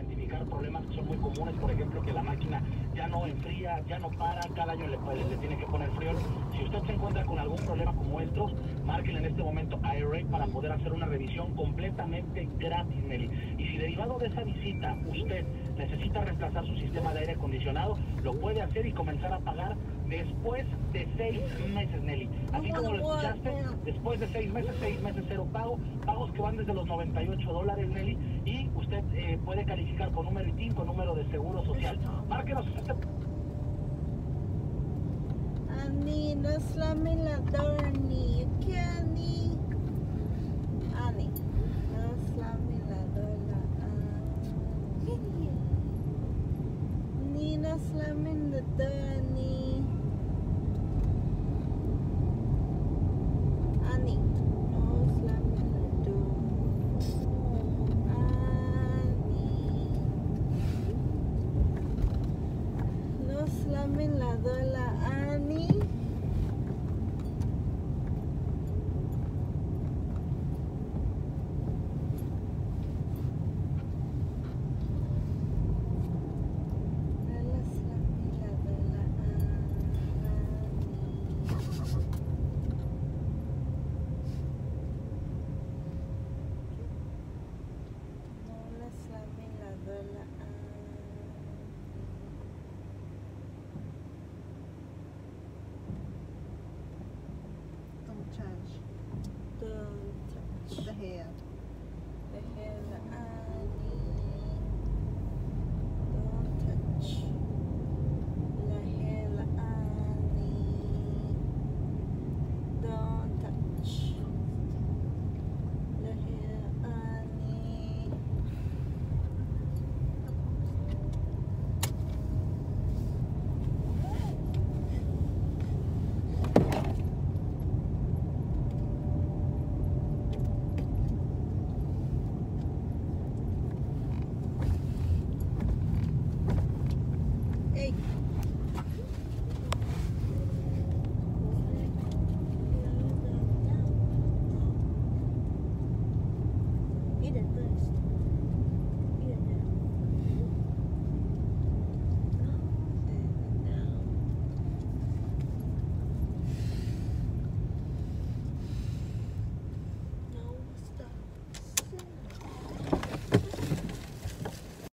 identificar problemas que son muy comunes, por ejemplo, que la máquina ya no enfría, ya no para, cada año le, le tiene que poner frío. Si usted se encuentra con algún problema como estos, márquenle en este momento a AirRate para poder hacer una revisión completamente gratis, Nelly. Y si derivado de esa visita usted necesita reemplazar su sistema de aire acondicionado, lo puede hacer y comenzar a pagar después de seis meses, Nelly. Así como lo escuchaste, después de seis meses, seis meses cero pago, pagos que van desde los 98 dólares, Nelly, y usted eh, puede calificar con número ITIN, número de seguro social. Márquenos. Annie, no slamming la door, Annie. You can't, Annie. Annie, no slamming la door. La, Annie. Annie, no slamming the door. Annie, dame la dola Ani.